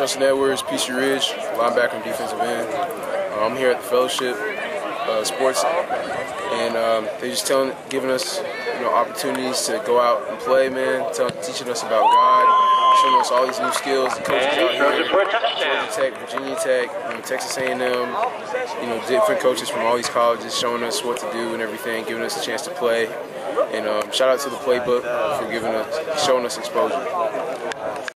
Justin Edwards, P.C. Ridge, linebacker and defensive end. Uh, I'm here at the Fellowship uh, Sports, and um, they just telling, giving us, you know, opportunities to go out and play, man. Tell, teaching us about God, showing us all these new skills. The coaches out here, Georgia Tech, Virginia Tech, you know, Texas A&M, you know, different coaches from all these colleges, showing us what to do and everything, giving us a chance to play. And um, shout out to the playbook for giving us, showing us exposure.